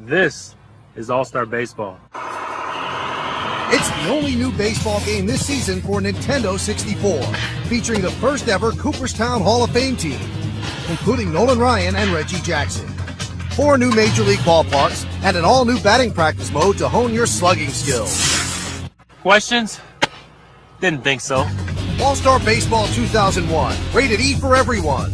This is All Star Baseball. It's the only new baseball game this season for Nintendo 64, featuring the first ever Cooperstown Hall of Fame team, including Nolan Ryan and Reggie Jackson. Four new Major League ballparks and an all new batting practice mode to hone your slugging skills. Questions? Didn't think so. All Star Baseball 2001, rated E for everyone.